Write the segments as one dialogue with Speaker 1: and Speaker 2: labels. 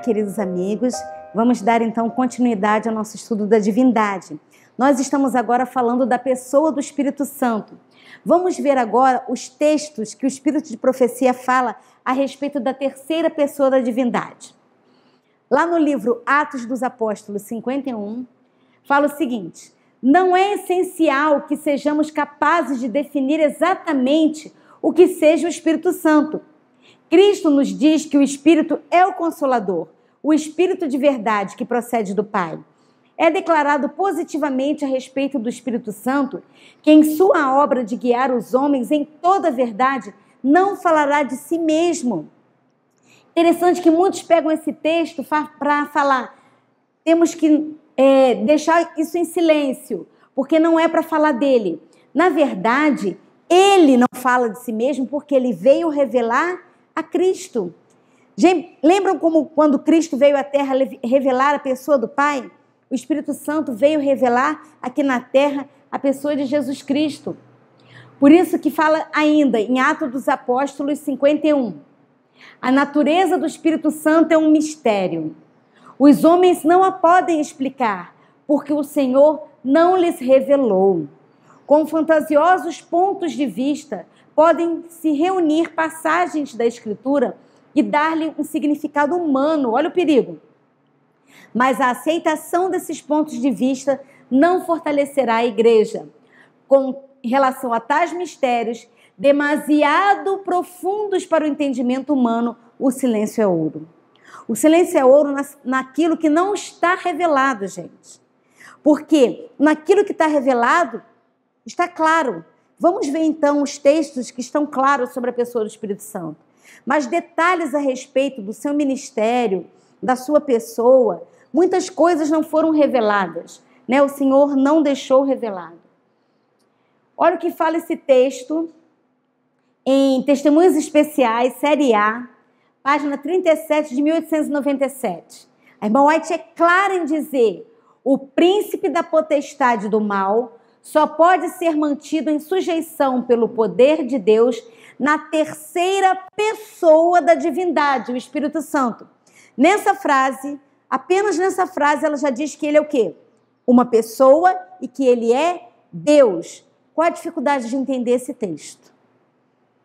Speaker 1: queridos amigos. Vamos dar então continuidade ao nosso estudo da divindade. Nós estamos agora falando da pessoa do Espírito Santo. Vamos ver agora os textos que o Espírito de profecia fala a respeito da terceira pessoa da divindade. Lá no livro Atos dos Apóstolos 51, fala o seguinte: Não é essencial que sejamos capazes de definir exatamente o que seja o Espírito Santo Cristo nos diz que o Espírito é o consolador, o Espírito de verdade que procede do Pai. É declarado positivamente a respeito do Espírito Santo que, em sua obra de guiar os homens em toda a verdade, não falará de si mesmo. Interessante que muitos pegam esse texto para falar, temos que é, deixar isso em silêncio, porque não é para falar dele. Na verdade, ele não fala de si mesmo porque ele veio revelar a Cristo. Lembram como quando Cristo veio à terra revelar a pessoa do Pai? O Espírito Santo veio revelar aqui na terra a pessoa de Jesus Cristo. Por isso que fala ainda em Atos dos Apóstolos 51. A natureza do Espírito Santo é um mistério. Os homens não a podem explicar, porque o Senhor não lhes revelou. Com fantasiosos pontos de vista, podem se reunir passagens da Escritura e dar-lhe um significado humano. Olha o perigo. Mas a aceitação desses pontos de vista não fortalecerá a igreja. Com relação a tais mistérios, demasiado profundos para o entendimento humano, o silêncio é ouro. O silêncio é ouro naquilo que não está revelado, gente. Porque naquilo que está revelado, está claro. Vamos ver então os textos que estão claros sobre a pessoa do Espírito Santo. Mas detalhes a respeito do seu ministério, da sua pessoa, muitas coisas não foram reveladas. Né? O Senhor não deixou revelado. Olha o que fala esse texto em Testemunhos Especiais, série A, página 37 de 1897. A irmã White é clara em dizer: o príncipe da potestade do mal só pode ser mantido em sujeição pelo poder de Deus na terceira pessoa da divindade, o Espírito Santo. Nessa frase, apenas nessa frase, ela já diz que ele é o quê? Uma pessoa e que ele é Deus. Qual a dificuldade de entender esse texto?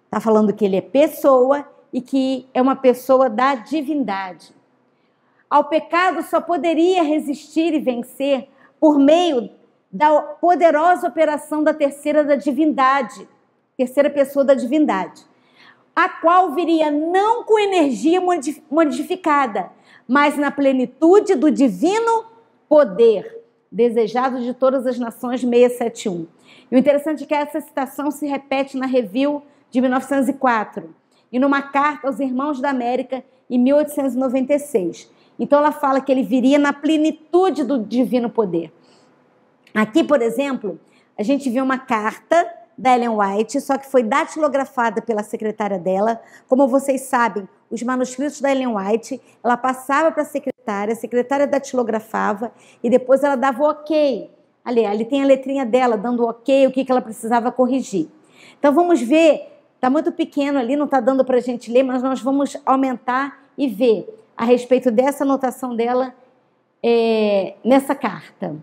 Speaker 1: Está falando que ele é pessoa e que é uma pessoa da divindade. Ao pecado só poderia resistir e vencer por meio da poderosa operação da terceira da divindade, terceira pessoa da divindade, a qual viria não com energia modificada, mas na plenitude do divino poder, desejado de todas as nações 671. E o interessante é que essa citação se repete na Review de 1904 e numa carta aos irmãos da América em 1896. Então ela fala que ele viria na plenitude do divino poder. Aqui, por exemplo, a gente viu uma carta da Ellen White, só que foi datilografada pela secretária dela. Como vocês sabem, os manuscritos da Ellen White, ela passava para a secretária, a secretária datilografava e depois ela dava o ok. Ali, ali tem a letrinha dela dando o ok, o que, que ela precisava corrigir. Então vamos ver, está muito pequeno ali, não está dando para a gente ler, mas nós vamos aumentar e ver a respeito dessa anotação dela é, nessa carta.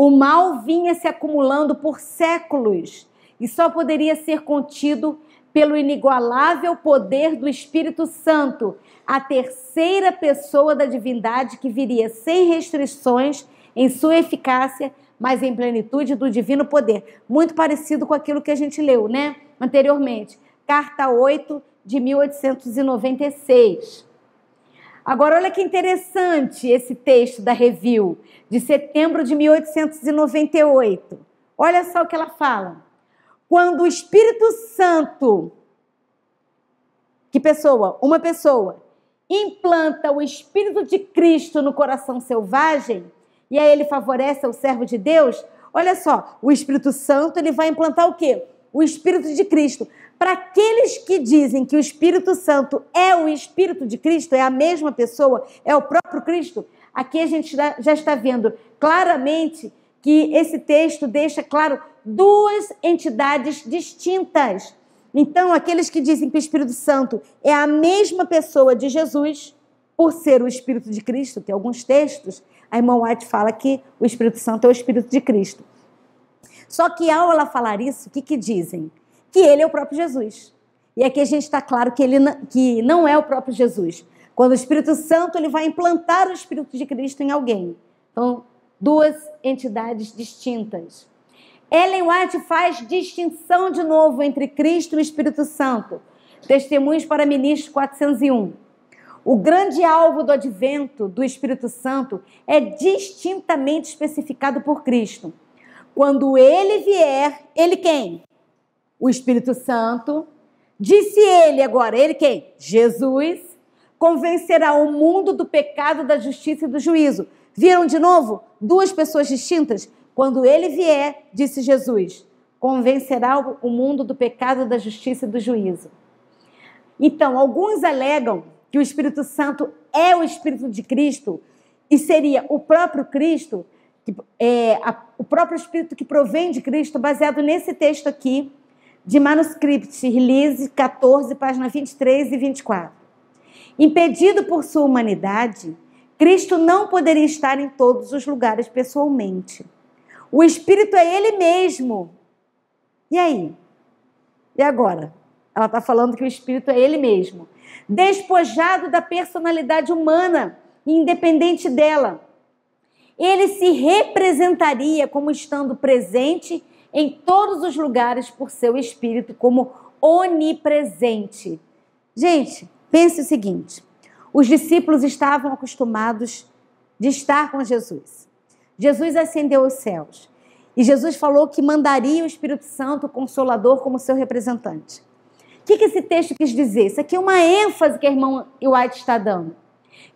Speaker 1: O mal vinha se acumulando por séculos e só poderia ser contido pelo inigualável poder do Espírito Santo, a terceira pessoa da divindade que viria sem restrições em sua eficácia, mas em plenitude do divino poder. Muito parecido com aquilo que a gente leu, né? Anteriormente. Carta 8 de 1896. Agora, olha que interessante esse texto da Review, de setembro de 1898. Olha só o que ela fala. Quando o Espírito Santo, que pessoa? Uma pessoa, implanta o Espírito de Cristo no coração selvagem, e aí ele favorece o servo de Deus, olha só, o Espírito Santo ele vai implantar o quê? O Espírito de Cristo. Para aqueles que dizem que o Espírito Santo é o Espírito de Cristo, é a mesma pessoa, é o próprio Cristo, aqui a gente já está vendo claramente que esse texto deixa claro duas entidades distintas. Então, aqueles que dizem que o Espírito Santo é a mesma pessoa de Jesus, por ser o Espírito de Cristo, tem alguns textos, a irmã White fala que o Espírito Santo é o Espírito de Cristo. Só que ao ela falar isso, o que, que dizem? Que ele é o próprio Jesus. E aqui a gente está claro que ele que não é o próprio Jesus. Quando o Espírito Santo ele vai implantar o Espírito de Cristo em alguém. Então, duas entidades distintas. Ellen White faz distinção de novo entre Cristo e o Espírito Santo. Testemunhos para Ministros 401. O grande alvo do advento do Espírito Santo é distintamente especificado por Cristo. Quando ele vier, ele quem? O Espírito Santo. Disse ele agora, ele quem? Jesus. Convencerá o mundo do pecado, da justiça e do juízo. Viram de novo? Duas pessoas distintas. Quando ele vier, disse Jesus, convencerá o mundo do pecado, da justiça e do juízo. Então, alguns alegam que o Espírito Santo é o Espírito de Cristo e seria o próprio Cristo, é, a, o próprio Espírito que provém de Cristo, baseado nesse texto aqui, de Manuscript Release 14, página 23 e 24. Impedido por sua humanidade, Cristo não poderia estar em todos os lugares pessoalmente. O Espírito é Ele mesmo. E aí? E agora? Ela está falando que o Espírito é Ele mesmo despojado da personalidade humana, independente dela. Ele se representaria como estando presente em todos os lugares por seu espírito, como onipresente. Gente, pense o seguinte: os discípulos estavam acostumados de estar com Jesus. Jesus ascendeu aos céus. E Jesus falou que mandaria o Espírito Santo, o Consolador, como seu representante que, que esse texto quis dizer? Isso aqui é uma ênfase que a irmã White está dando.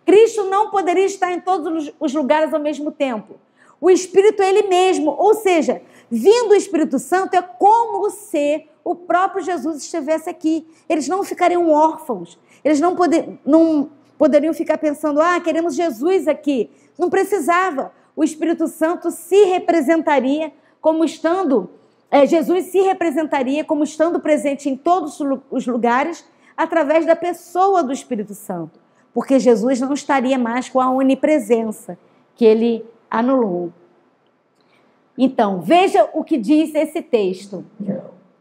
Speaker 1: Cristo não poderia estar em todos os lugares ao mesmo tempo. O Espírito é Ele mesmo, ou seja, vindo o Espírito Santo é como se o próprio Jesus estivesse aqui. Eles não ficariam órfãos, eles não, poder, não poderiam ficar pensando, ah, queremos Jesus aqui. Não precisava. O Espírito Santo se representaria como estando é, Jesus se representaria como estando presente em todos os lugares através da pessoa do Espírito Santo, porque Jesus não estaria mais com a onipresença que ele anulou. Então, veja o que diz esse texto.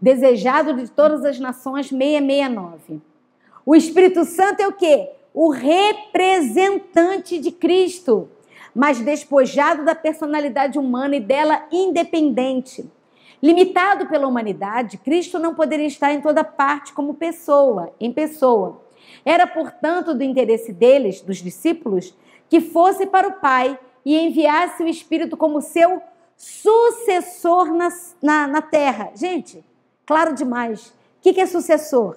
Speaker 1: Desejado de todas as nações, 669. O Espírito Santo é o quê? O representante de Cristo, mas despojado da personalidade humana e dela independente. Limitado pela humanidade, Cristo não poderia estar em toda parte como pessoa, em pessoa. Era, portanto, do interesse deles, dos discípulos, que fosse para o Pai e enviasse o Espírito como seu sucessor na, na, na terra. Gente, claro demais. O que, que é sucessor?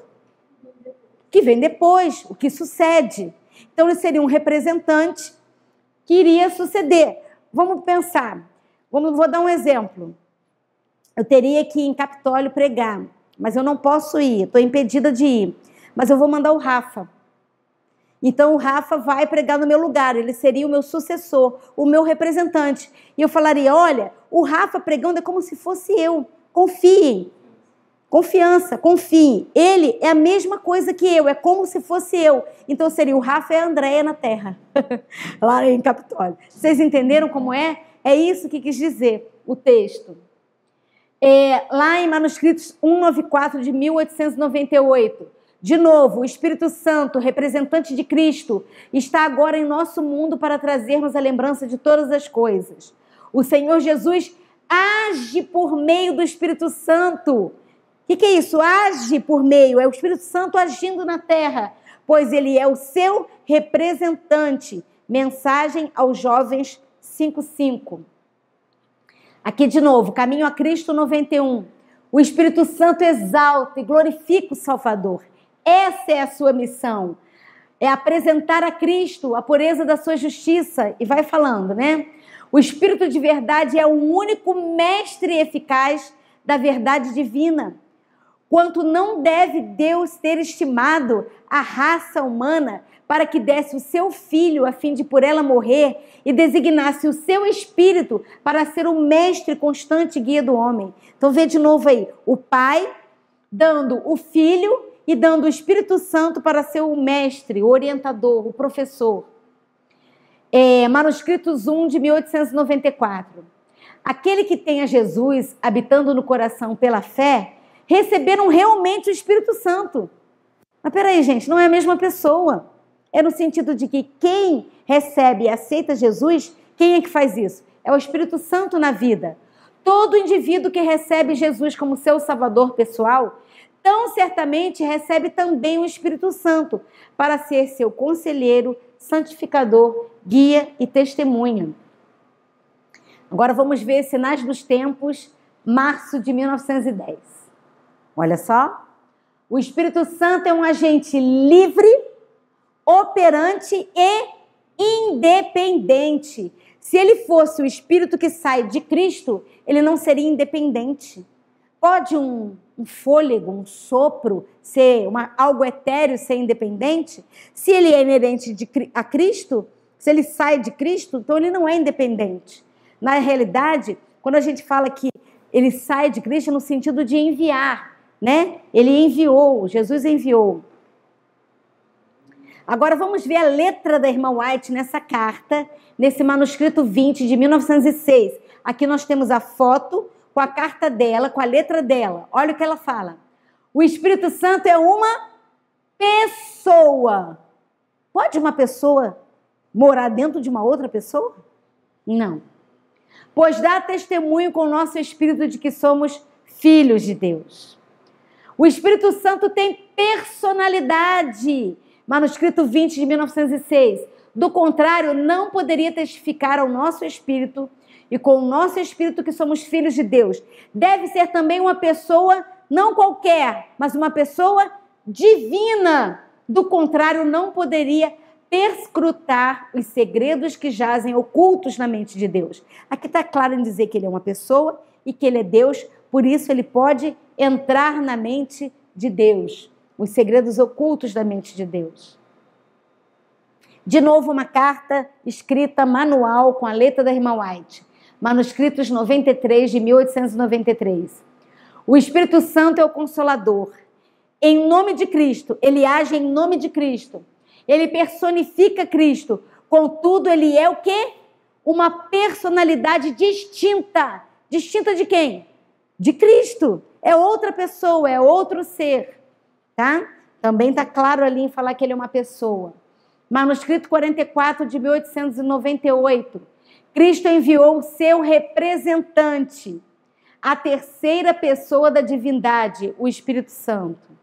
Speaker 1: Que vem depois, o que sucede. Então, ele seria um representante que iria suceder. Vamos pensar. Vamos, vou dar um exemplo eu teria que ir em Capitólio pregar, mas eu não posso ir, estou impedida de ir. Mas eu vou mandar o Rafa. Então o Rafa vai pregar no meu lugar, ele seria o meu sucessor, o meu representante. E eu falaria: olha, o Rafa pregando é como se fosse eu. Confiem. Confiança, confiem. Ele é a mesma coisa que eu, é como se fosse eu. Então seria o Rafa e a Andréia na terra, lá em Capitólio. Vocês entenderam como é? É isso que quis dizer o texto é, lá em manuscritos 194 de 1898. De novo, o Espírito Santo, representante de Cristo, está agora em nosso mundo para trazermos a lembrança de todas as coisas. O Senhor Jesus age por meio do Espírito Santo. O que, é isso? Age por meio, é o Espírito Santo agindo na terra, pois ele é o seu representante. Mensagem aos jovens 55. Aqui de novo, caminho a Cristo 91. O Espírito Santo exalta e glorifica o Salvador. Essa é a sua missão. É apresentar a Cristo a pureza da sua justiça. E vai falando, né? O Espírito de verdade é o único mestre eficaz da verdade divina. Quanto não deve Deus ter estimado a raça humana para que desse o seu filho a fim de por ela morrer e designasse o seu espírito para ser o mestre constante guia do homem. Então vê de novo aí, o pai dando o filho e dando o Espírito Santo para ser o mestre, o orientador, o professor. É, Manuscritos 1 de 1894. Aquele que tem a Jesus habitando no coração pela fé, receberam realmente o Espírito Santo. Mas peraí, gente, não é a mesma pessoa. É no sentido de que quem recebe e aceita Jesus, quem é que faz isso? É o Espírito Santo na vida. Todo indivíduo que recebe Jesus como seu salvador pessoal, tão certamente recebe também o Espírito Santo para ser seu conselheiro, santificador, guia e testemunha. Agora vamos ver Sinais dos Tempos, março de 1910. Olha só. O Espírito Santo é um agente livre, operante e independente. Se ele fosse o Espírito que sai de Cristo, ele não seria independente. Pode um, um fôlego, um sopro, ser uma, algo etéreo, ser independente? Se ele é inerente de, a Cristo, se ele sai de Cristo, então ele não é independente. Na realidade, quando a gente fala que ele sai de Cristo, é no sentido de enviar, né? Ele enviou, Jesus enviou. Agora vamos ver a letra da irmã White nessa carta, nesse manuscrito 20 de 1906. Aqui nós temos a foto com a carta dela, com a letra dela. Olha o que ela fala. O Espírito Santo é uma pessoa. Pode uma pessoa morar dentro de uma outra pessoa? Não. Pois dá testemunho com o nosso espírito de que somos filhos de Deus. O Espírito Santo tem personalidade. Manuscrito 20 de 1906. Do contrário, não poderia testificar ao nosso espírito e com o nosso espírito que somos filhos de Deus. Deve ser também uma pessoa, não qualquer, mas uma pessoa divina. Do contrário, não poderia perscrutar os segredos que jazem ocultos na mente de Deus. Aqui está claro em dizer que ele é uma pessoa e que ele é Deus, por isso ele pode entrar na mente de Deus, os segredos ocultos da mente de Deus. De novo, uma carta escrita manual com a letra da irmã White. Manuscritos 93 de 1893. O Espírito Santo é o consolador. Em nome de Cristo, ele age em nome de Cristo. Ele personifica Cristo. Contudo, ele é o quê? Uma personalidade distinta. Distinta de quem? De Cristo. É outra pessoa, é outro ser. Tá? Também está claro ali em falar que ele é uma pessoa. Manuscrito 44 de 1898 Cristo enviou o seu representante, a terceira pessoa da divindade, o Espírito Santo.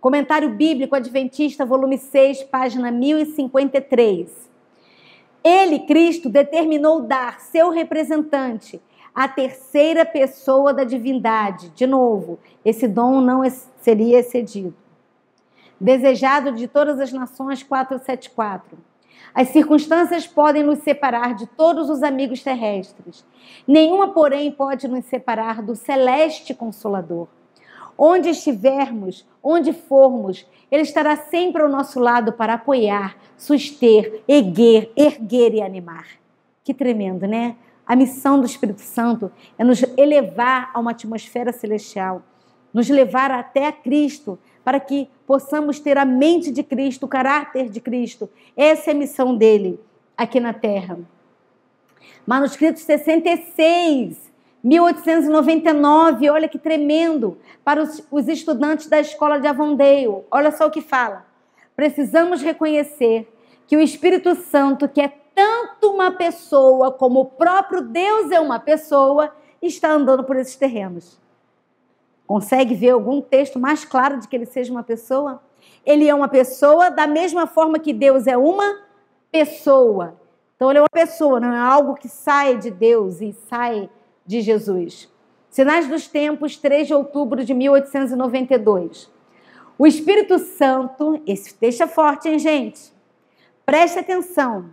Speaker 1: Comentário Bíblico Adventista, volume 6, página 1053. Ele, Cristo, determinou dar seu representante, a terceira pessoa da divindade. De novo, esse dom não seria excedido. Desejado de todas as nações, 474 as circunstâncias podem nos separar de todos os amigos terrestres. Nenhuma, porém, pode nos separar do celeste consolador. Onde estivermos, onde formos, ele estará sempre ao nosso lado para apoiar, suster, erguer, erguer e animar. Que tremendo, né? A missão do Espírito Santo é nos elevar a uma atmosfera celestial, nos levar até a Cristo, para que possamos ter a mente de Cristo, o caráter de Cristo. Essa é a missão dele aqui na Terra. Manuscrito 66, 1899, olha que tremendo, para os, os estudantes da escola de Avondale. Olha só o que fala. Precisamos reconhecer que o Espírito Santo, que é tanto uma pessoa como o próprio Deus é uma pessoa, está andando por esses terrenos. Consegue ver algum texto mais claro de que ele seja uma pessoa? Ele é uma pessoa da mesma forma que Deus é uma pessoa. Então ele é uma pessoa, não é algo que sai de Deus e sai de Jesus. Sinais dos Tempos, 3 de outubro de 1892. O Espírito Santo, esse texto é forte, hein, gente? Preste atenção.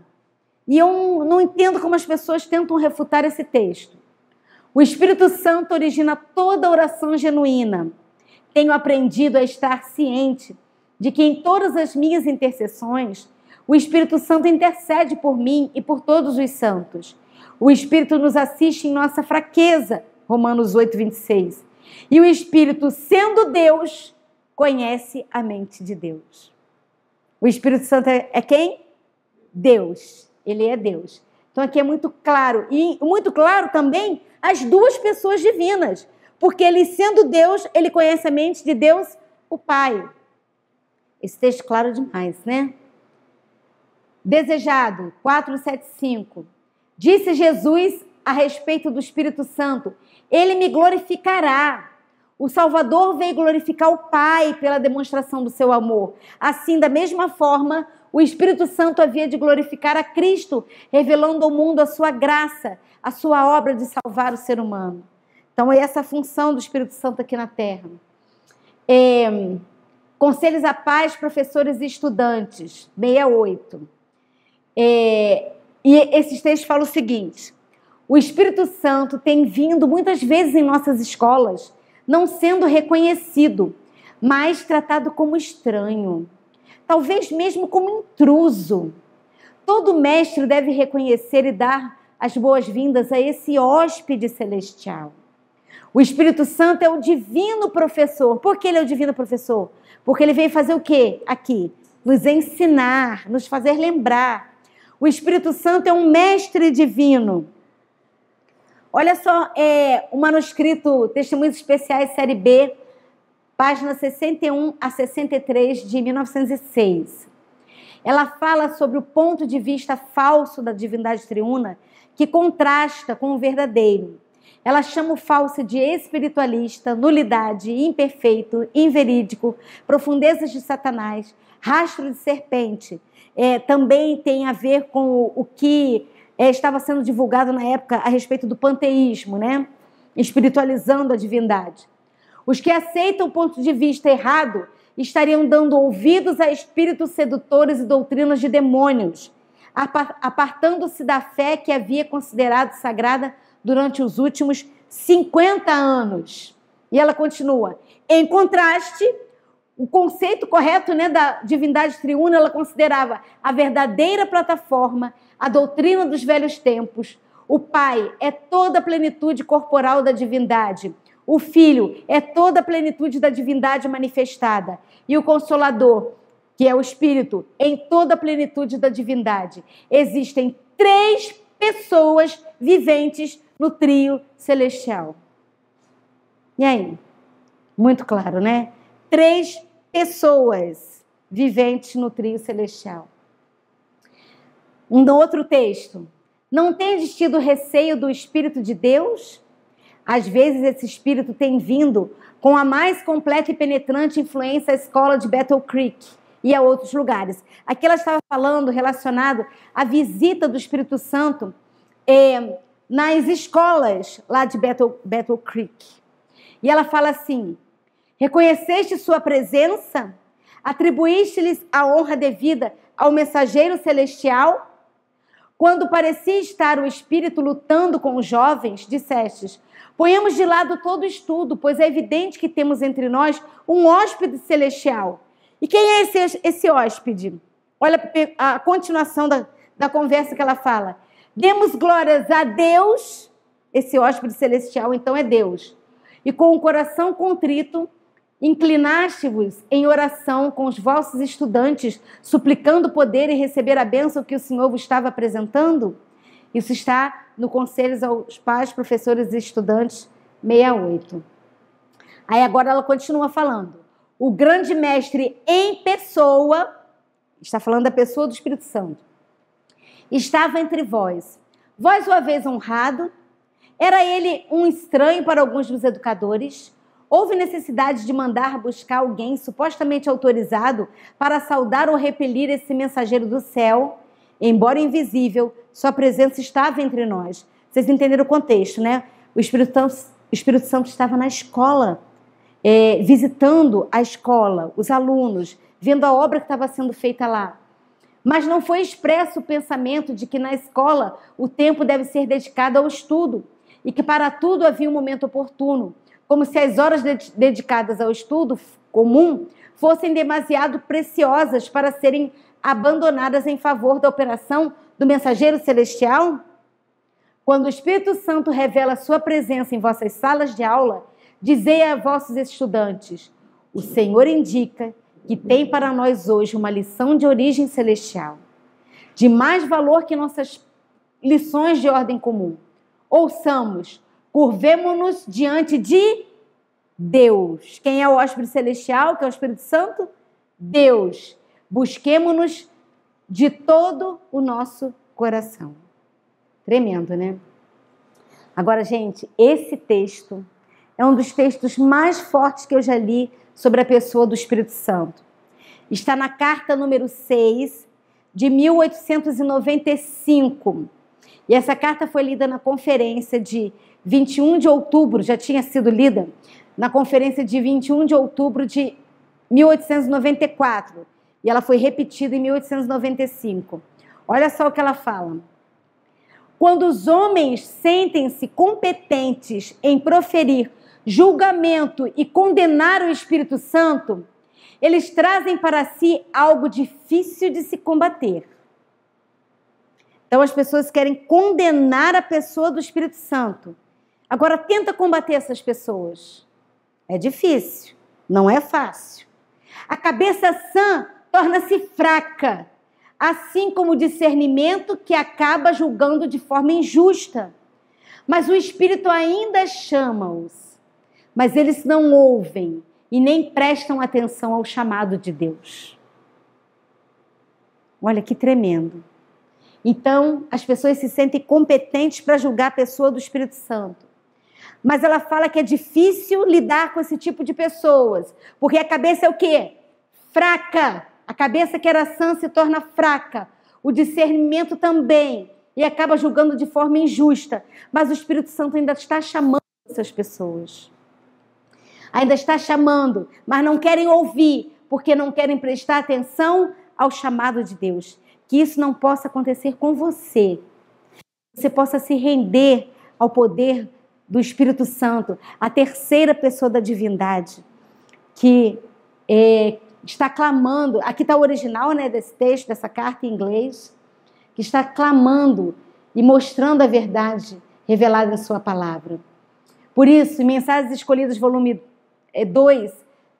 Speaker 1: E eu não entendo como as pessoas tentam refutar esse texto. O Espírito Santo origina toda oração genuína. Tenho aprendido a estar ciente de que em todas as minhas intercessões, o Espírito Santo intercede por mim e por todos os santos. O Espírito nos assiste em nossa fraqueza, Romanos 8, 26. E o Espírito, sendo Deus, conhece a mente de Deus. O Espírito Santo é, é quem? Deus. Ele é Deus. Então aqui é muito claro. E muito claro também as duas pessoas divinas. Porque ele, sendo Deus, ele conhece a mente de Deus, o Pai. Esse texto claro demais, né? Desejado, 475. Disse Jesus a respeito do Espírito Santo: Ele me glorificará. O Salvador veio glorificar o Pai pela demonstração do seu amor. Assim, da mesma forma, o Espírito Santo havia de glorificar a Cristo, revelando ao mundo a sua graça, a sua obra de salvar o ser humano. Então, é essa a função do Espírito Santo aqui na Terra. É, conselhos à paz, professores e estudantes, 68. É, e esses textos falam o seguinte: o Espírito Santo tem vindo muitas vezes em nossas escolas, não sendo reconhecido, mas tratado como estranho, talvez mesmo como intruso. Todo mestre deve reconhecer e dar as boas-vindas a esse hóspede celestial. O Espírito Santo é o divino professor. Por que ele é o divino professor? Porque ele veio fazer o quê aqui? Nos ensinar, nos fazer lembrar. O Espírito Santo é um mestre divino. Olha só, é o manuscrito Testemunhos Especiais, série B, página 61 a 63 de 1906. Ela fala sobre o ponto de vista falso da divindade triuna que contrasta com o verdadeiro. Ela chama o falso de espiritualista, nulidade, imperfeito, inverídico, profundezas de Satanás, rastro de serpente. É, também tem a ver com o, o que é, estava sendo divulgado na época a respeito do panteísmo, né? espiritualizando a divindade. Os que aceitam o ponto de vista errado estariam dando ouvidos a espíritos sedutores e doutrinas de demônios, apartando-se da fé que havia considerado sagrada durante os últimos 50 anos. E ela continua. Em contraste, o conceito correto né, da divindade triuna, ela considerava a verdadeira plataforma, a doutrina dos velhos tempos. O Pai é toda a plenitude corporal da divindade. O Filho é toda a plenitude da divindade manifestada. E o Consolador, que é o Espírito, em toda a plenitude da divindade. Existem três pessoas viventes no trio celestial. E aí? Muito claro, né? Três pessoas viventes no trio celestial. Um outro texto. Não tendes tido receio do Espírito de Deus? Às vezes esse Espírito tem vindo com a mais completa e penetrante influência à escola de Battle Creek e a outros lugares. Aqui ela estava falando relacionado à visita do Espírito Santo é, nas escolas lá de Battle, Battle Creek. E ela fala assim: Reconheceste sua presença? Atribuíste-lhes a honra devida ao mensageiro celestial? Quando parecia estar o Espírito lutando com os jovens, dissestes: Ponhamos de lado todo estudo, pois é evidente que temos entre nós um hóspede celestial. E quem é esse, esse hóspede? Olha a continuação da, da conversa que ela fala. Demos glórias a Deus, esse hóspede celestial então é Deus. E com o coração contrito, inclinaste-vos em oração com os vossos estudantes, suplicando poder e receber a bênção que o Senhor vos estava apresentando? Isso está no Conselhos aos Pais, Professores e Estudantes 68. Aí agora ela continua falando. O grande mestre em pessoa, está falando da pessoa do Espírito Santo, estava entre vós. Vós o haveis honrado. Era ele um estranho para alguns dos educadores? Houve necessidade de mandar buscar alguém supostamente autorizado para saudar ou repelir esse mensageiro do céu? Embora invisível, sua presença estava entre nós. Vocês entenderam o contexto, né? O Espírito Santo, Espírito Santo estava na escola, é, visitando a escola, os alunos, vendo a obra que estava sendo feita lá. Mas não foi expresso o pensamento de que na escola o tempo deve ser dedicado ao estudo e que para tudo havia um momento oportuno, como se as horas dedicadas ao estudo comum fossem demasiado preciosas para serem abandonadas em favor da operação do mensageiro celestial? Quando o Espírito Santo revela sua presença em vossas salas de aula, dizei a vossos estudantes: o Senhor indica que tem para nós hoje uma lição de origem celestial, de mais valor que nossas lições de ordem comum. Ouçamos, curvemo-nos diante de Deus. Quem é o hóspede celestial, que é o Espírito Santo? Deus. Busquemo-nos de todo o nosso coração. Tremendo, né? Agora, gente, esse texto é um dos textos mais fortes que eu já li sobre a pessoa do Espírito Santo. Está na carta número 6 de 1895. E essa carta foi lida na conferência de 21 de outubro, já tinha sido lida na conferência de 21 de outubro de 1894. E ela foi repetida em 1895. Olha só o que ela fala. Quando os homens sentem-se competentes em proferir julgamento e condenar o Espírito Santo, eles trazem para si algo difícil de se combater. Então as pessoas querem condenar a pessoa do Espírito Santo. Agora tenta combater essas pessoas. É difícil, não é fácil. A cabeça sã torna-se fraca, assim como o discernimento que acaba julgando de forma injusta. Mas o Espírito ainda chama-os, mas eles não ouvem e nem prestam atenção ao chamado de Deus. Olha que tremendo. Então, as pessoas se sentem competentes para julgar a pessoa do Espírito Santo mas ela fala que é difícil lidar com esse tipo de pessoas, porque a cabeça é o quê? Fraca. A cabeça que era sã se torna fraca. O discernimento também. E acaba julgando de forma injusta. Mas o Espírito Santo ainda está chamando essas pessoas. Ainda está chamando, mas não querem ouvir, porque não querem prestar atenção ao chamado de Deus. Que isso não possa acontecer com você. Você possa se render ao poder do Espírito Santo, a terceira pessoa da divindade, que é, está clamando, aqui está o original né, desse texto, dessa carta em inglês, que está clamando e mostrando a verdade revelada em Sua palavra. Por isso, em Mensagens Escolhidas, volume 2,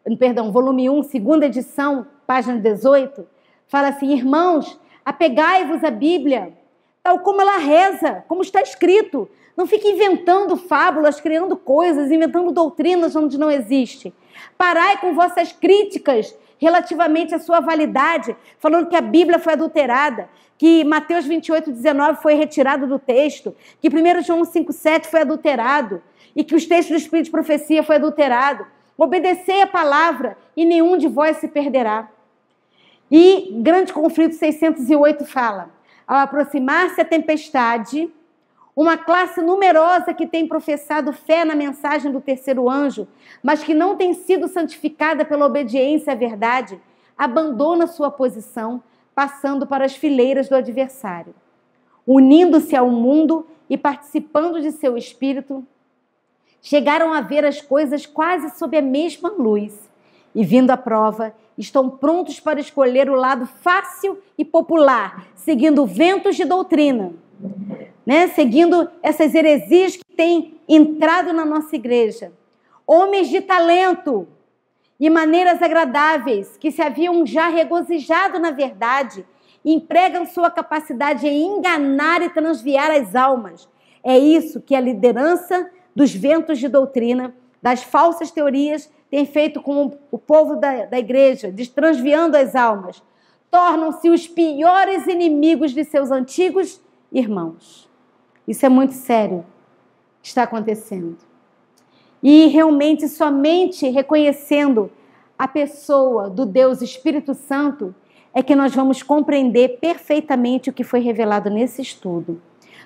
Speaker 1: é, perdão, volume 1, segunda edição, página 18, fala assim: Irmãos, apegai-vos à Bíblia, tal como ela reza, como está escrito. Não fique inventando fábulas, criando coisas, inventando doutrinas onde não existe. Parai com vossas críticas relativamente à sua validade, falando que a Bíblia foi adulterada, que Mateus 28, 19 foi retirado do texto, que 1 João 5, 7 foi adulterado, e que os textos do Espírito de Profecia foi adulterado. Obedecei a palavra e nenhum de vós se perderá. E Grande Conflito 608 fala: ao aproximar-se a tempestade, uma classe numerosa que tem professado fé na mensagem do terceiro anjo, mas que não tem sido santificada pela obediência à verdade, abandona sua posição, passando para as fileiras do adversário. Unindo-se ao mundo e participando de seu espírito, chegaram a ver as coisas quase sob a mesma luz e, vindo à prova, estão prontos para escolher o lado fácil e popular, seguindo ventos de doutrina né, seguindo essas heresias que têm entrado na nossa igreja. Homens de talento e maneiras agradáveis, que se haviam já regozijado na verdade, empregam sua capacidade em enganar e transviar as almas. É isso que a liderança dos ventos de doutrina, das falsas teorias, tem feito com o povo da, da igreja, transviando as almas. Tornam-se os piores inimigos de seus antigos irmãos. Isso é muito sério que está acontecendo. E realmente somente reconhecendo a pessoa do Deus Espírito Santo é que nós vamos compreender perfeitamente o que foi revelado nesse estudo.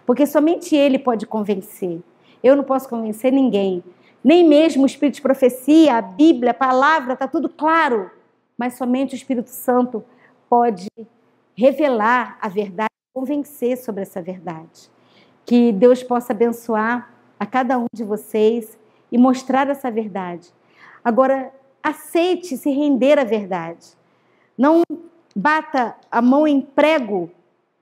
Speaker 1: Porque somente ele pode convencer. Eu não posso convencer ninguém. Nem mesmo o Espírito de profecia, a Bíblia, a palavra, está tudo claro. Mas somente o Espírito Santo pode revelar a verdade, convencer sobre essa verdade. Que Deus possa abençoar a cada um de vocês e mostrar essa verdade. Agora, aceite se render à verdade. Não bata a mão em prego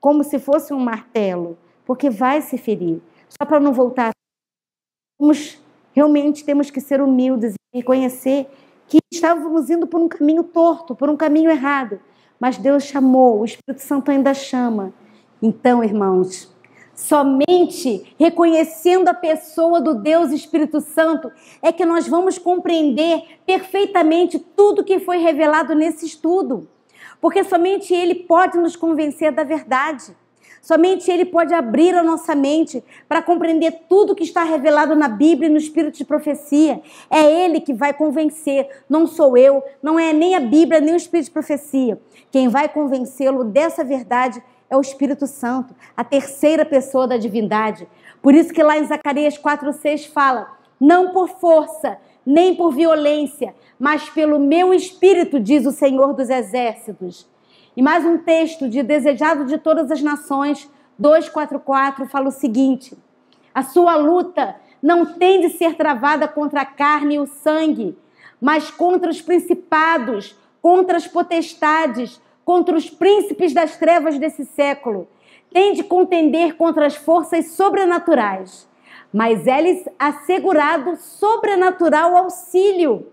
Speaker 1: como se fosse um martelo, porque vai se ferir. Só para não voltar. Vamos, realmente temos que ser humildes e reconhecer que estávamos indo por um caminho torto, por um caminho errado, mas Deus chamou, o Espírito Santo ainda chama. Então, irmãos, somente reconhecendo a pessoa do Deus Espírito Santo é que nós vamos compreender perfeitamente tudo que foi revelado nesse estudo. Porque somente Ele pode nos convencer da verdade. Somente Ele pode abrir a nossa mente para compreender tudo que está revelado na Bíblia e no Espírito de profecia. É Ele que vai convencer, não sou eu, não é nem a Bíblia, nem o Espírito de profecia. Quem vai convencê-lo dessa verdade é o Espírito Santo, a terceira pessoa da divindade. Por isso que lá em Zacarias 4,6 fala: não por força, nem por violência, mas pelo meu espírito, diz o Senhor dos Exércitos. E mais um texto de Desejado de Todas as Nações, 244, fala o seguinte: A sua luta não tem de ser travada contra a carne e o sangue, mas contra os principados, contra as potestades, contra os príncipes das trevas desse século. Tem de contender contra as forças sobrenaturais, mas é-lhes assegurado sobrenatural auxílio.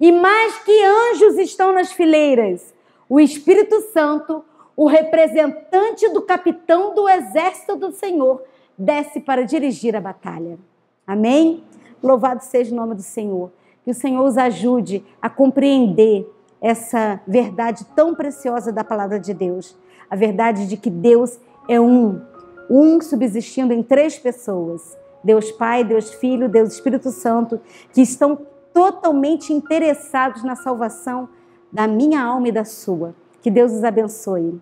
Speaker 1: E mais que anjos estão nas fileiras, o Espírito Santo, o representante do capitão do exército do Senhor, desce para dirigir a batalha. Amém? Louvado seja o nome do Senhor. Que o Senhor os ajude a compreender essa verdade tão preciosa da palavra de Deus. A verdade de que Deus é um, um subsistindo em três pessoas: Deus Pai, Deus Filho, Deus Espírito Santo, que estão totalmente interessados na salvação da minha alma e da sua. Que Deus os abençoe.